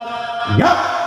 Yeah.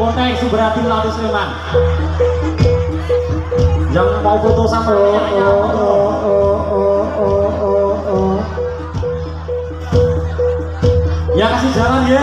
Kontek Subrati Latus Sleman. Yang mau foto sama Oh, oh, oh, oh, oh, oh, oh, oh. Ya kasih jalan ya.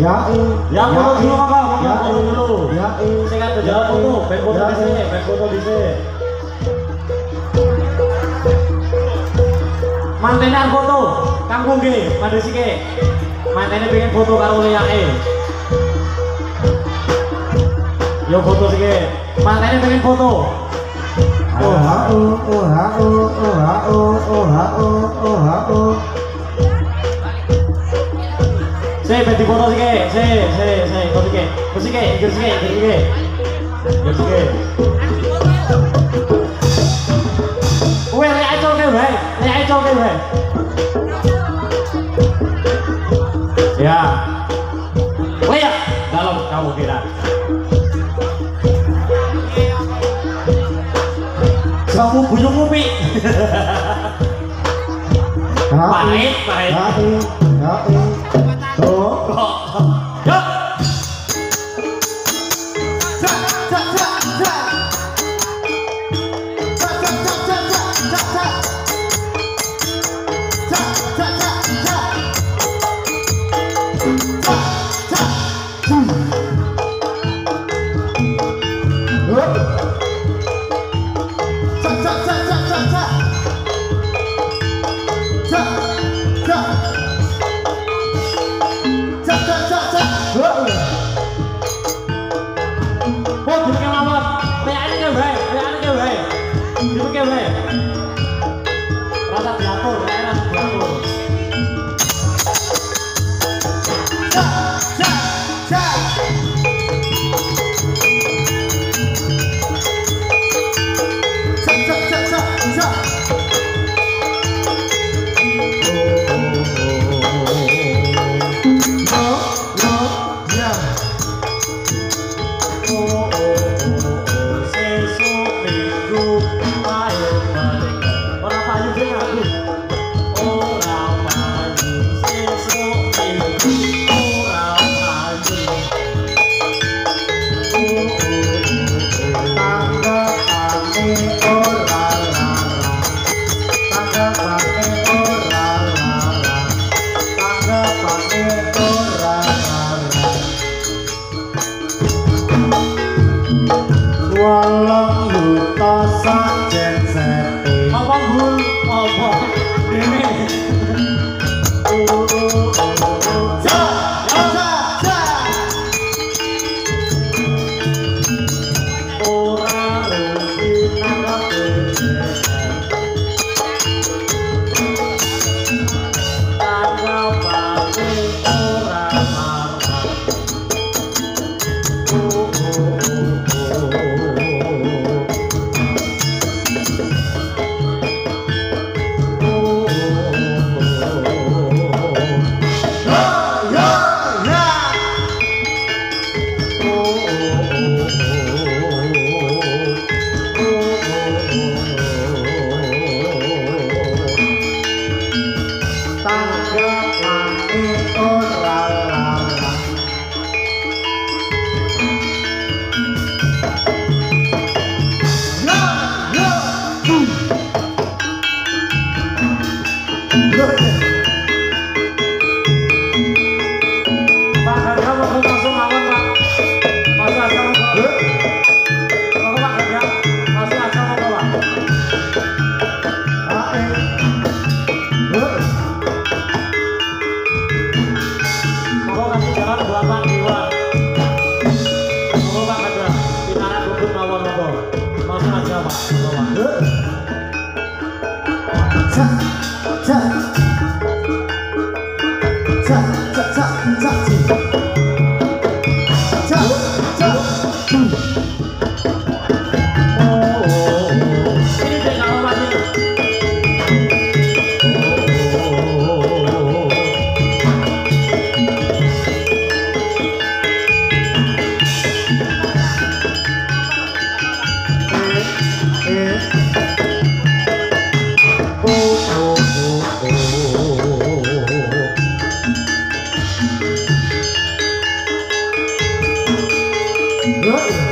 Ya, eh. Ya foto eh. dulu monggo, monggo Ya, foto eh. dulu. Ya, eh. Saya kan Ya, jalan foto, eh. baik foto Ya, di sini, eh. baik foto di sini. Mantenan foto, kampung ge, mandesi ge. Mantene pengen foto karo Leake. Yo foto sih ge. Mantene pengen foto. Oh, ha, oh, oh, ha, oh, oh, ha, oh, oh, ha, oh, oh, ha, oh. Se, beti foto sih. Se, se, se, foto ge. Foto ikut sih ikut. Ikut sih. Weh. Leake cok ge, weh. Ya. Lihat dalam kamu kira. Kamu buyung ngupi. Ha, Pahit, eh. pahit. 요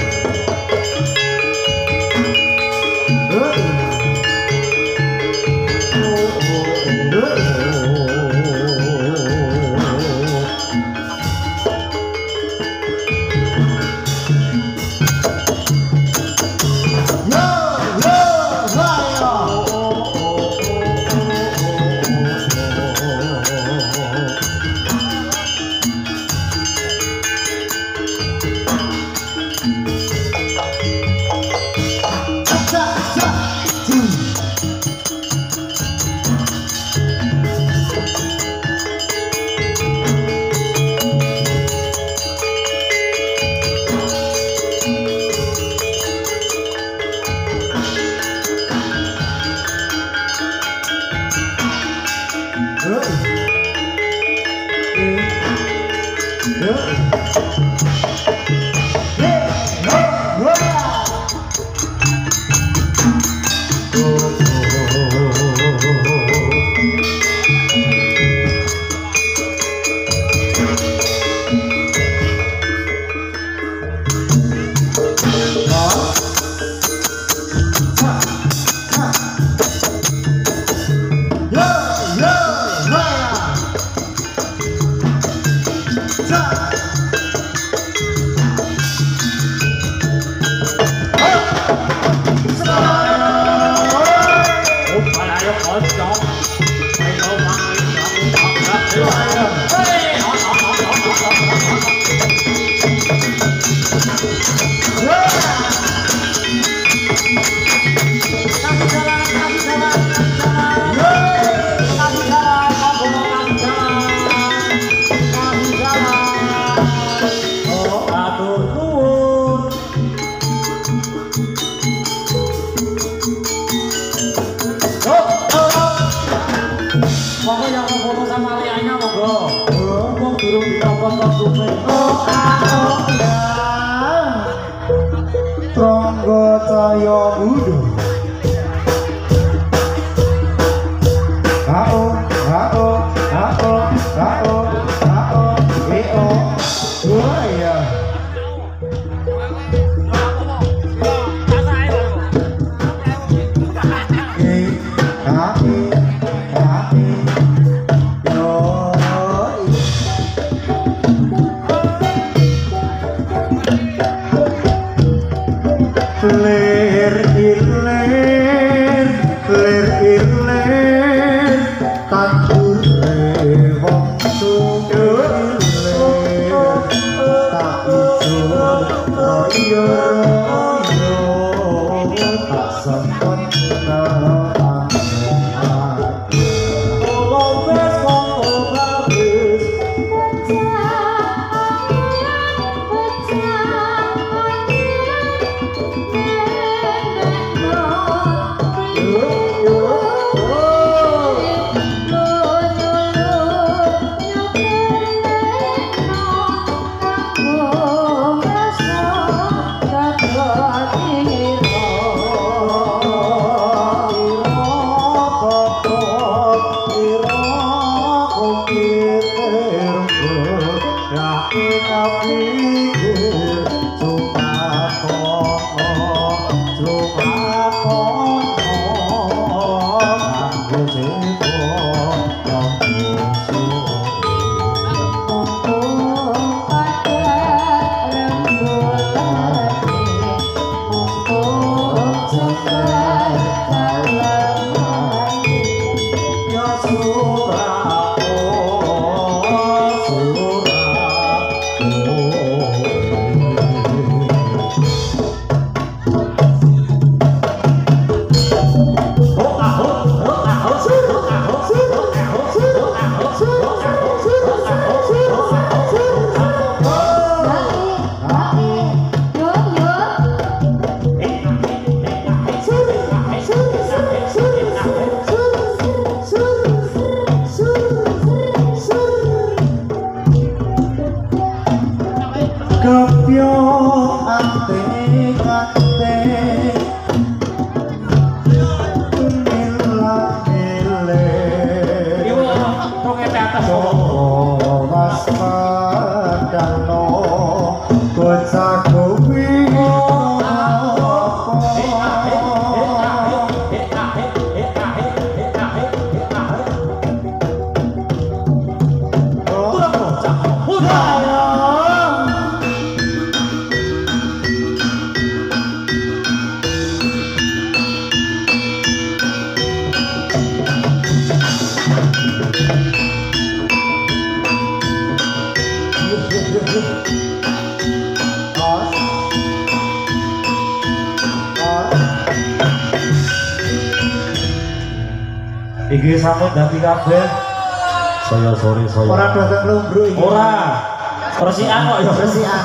Why? Bro. Ora. Persian kok ya. Persian.